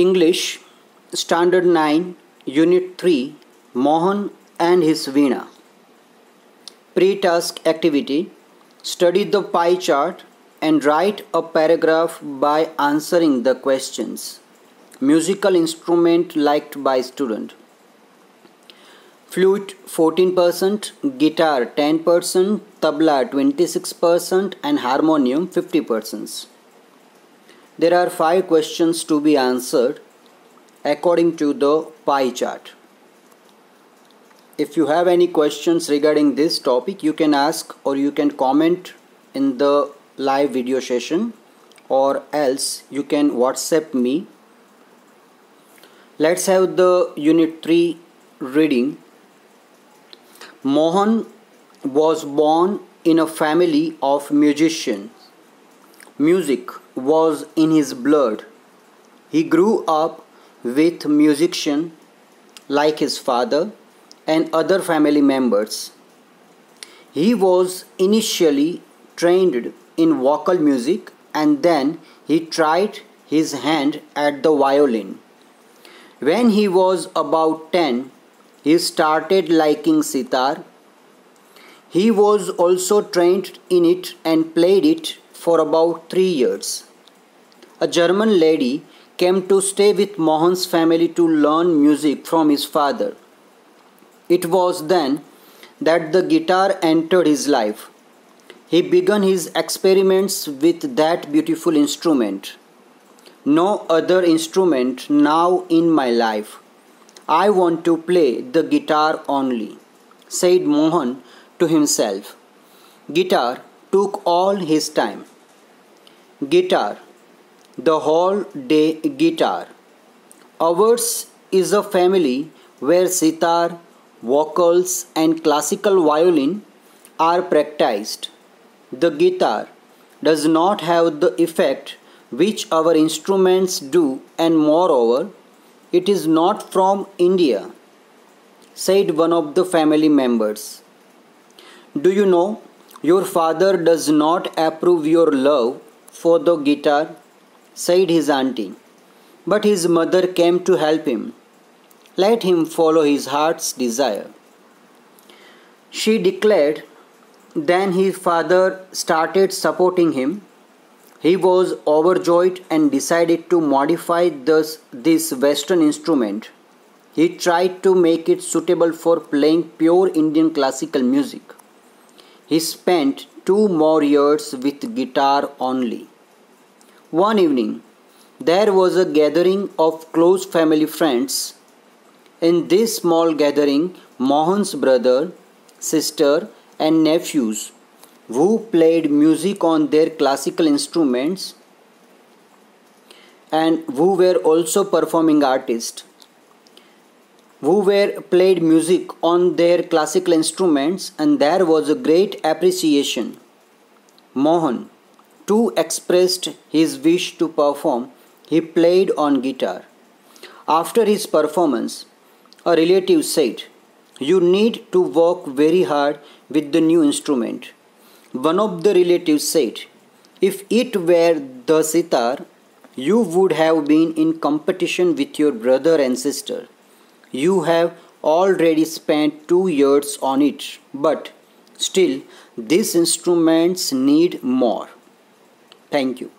English Standard 9 Unit 3 Mohan and his Veena Pre-task activity Study the pie chart and write a paragraph by answering the questions. Musical instrument liked by student. Flute 14%, guitar 10%, tabla 26% and harmonium 50%. There are five questions to be answered according to the pie chart. If you have any questions regarding this topic, you can ask or you can comment in the live video session or else you can WhatsApp me. Let's have the unit 3 reading. Mohan was born in a family of musicians. Music was in his blood. He grew up with musicians like his father and other family members. He was initially trained in vocal music and then he tried his hand at the violin. When he was about 10, he started liking sitar. He was also trained in it and played it for about three years. A German lady came to stay with Mohan's family to learn music from his father. It was then that the guitar entered his life. He began his experiments with that beautiful instrument. No other instrument now in my life. I want to play the guitar only, said Mohan to himself. Guitar took all his time. Guitar The whole day guitar. Ours is a family where sitar, vocals, and classical violin are practiced. The guitar does not have the effect which our instruments do, and moreover, it is not from India, said one of the family members. Do you know your father does not approve your love for the guitar, said his auntie. But his mother came to help him. Let him follow his heart's desire. She declared. Then his father started supporting him. He was overjoyed and decided to modify this, this Western instrument. He tried to make it suitable for playing pure Indian classical music. He spent two more years with guitar only. One evening, there was a gathering of close family friends. In this small gathering, Mohan's brother, sister, and nephews, who played music on their classical instruments and who were also performing artists, who were played music on their classical instruments and there was a great appreciation mohan too expressed his wish to perform he played on guitar. After his performance a relative said you need to work very hard with the new instrument. One of the relatives said if it were the sitar you would have been in competition with your brother and sister. You have already spent two years on it, but still, these instruments need more. Thank you.